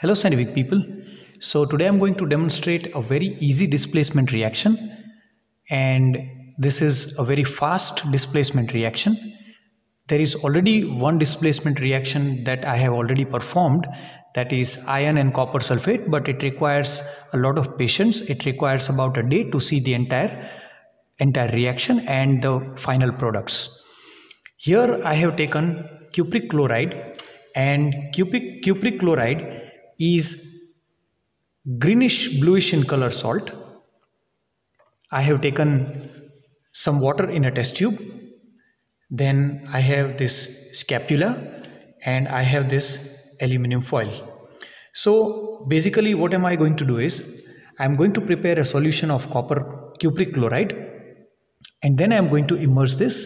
Hello scientific people. So today I'm going to demonstrate a very easy displacement reaction and this is a very fast displacement reaction. There is already one displacement reaction that I have already performed that is iron and copper sulfate but it requires a lot of patience. It requires about a day to see the entire entire reaction and the final products. Here I have taken cupric chloride and cupric, cupric chloride is greenish bluish in color salt. I have taken some water in a test tube. Then I have this scapula and I have this aluminum foil. So basically what am I going to do is I am going to prepare a solution of copper cupric chloride and then I am going to immerse this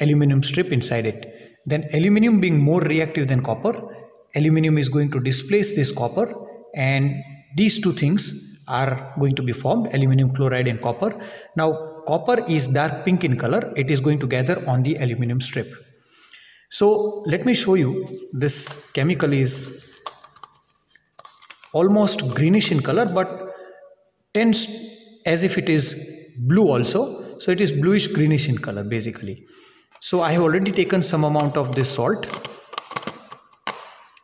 aluminum strip inside it. Then aluminum being more reactive than copper aluminum is going to displace this copper and these two things are going to be formed aluminum chloride and copper. Now copper is dark pink in color it is going to gather on the aluminum strip. So let me show you this chemical is almost greenish in color but tends as if it is blue also. So it is bluish greenish in color basically. So i have already taken some amount of this salt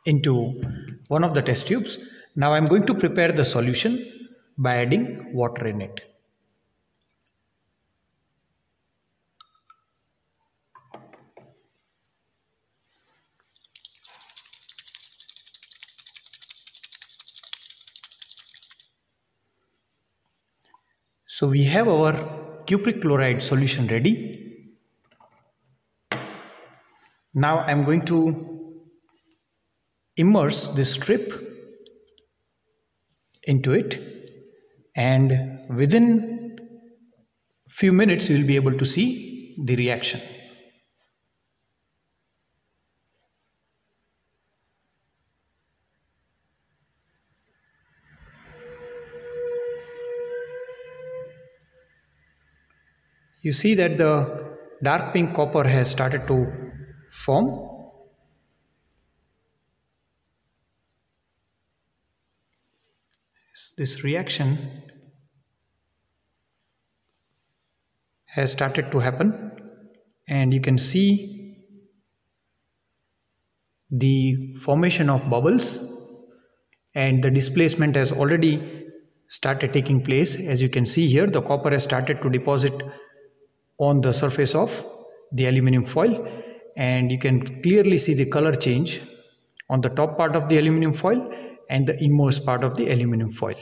into one of the test tubes. Now I'm going to prepare the solution by adding water in it. So we have our cupric chloride solution ready. Now I'm going to immerse this strip into it and within few minutes you will be able to see the reaction. You see that the dark pink copper has started to form this reaction has started to happen. And you can see the formation of bubbles and the displacement has already started taking place. As you can see here the copper has started to deposit on the surface of the aluminum foil. And you can clearly see the color change on the top part of the aluminum foil and the immersed part of the aluminum foil.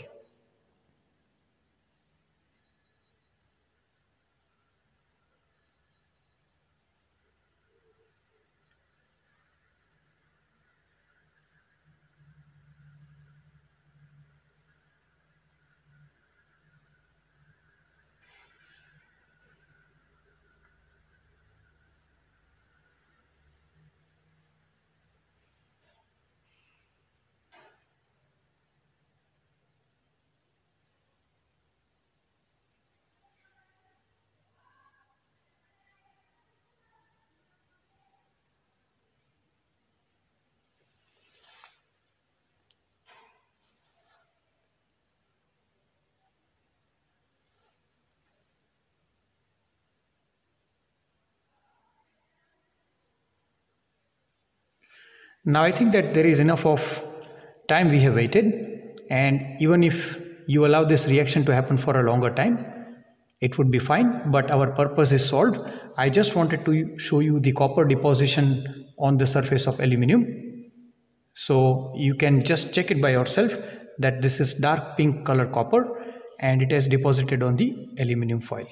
Now I think that there is enough of time we have waited and even if you allow this reaction to happen for a longer time, it would be fine but our purpose is solved. I just wanted to show you the copper deposition on the surface of aluminum. So you can just check it by yourself that this is dark pink color copper and it has deposited on the aluminum foil.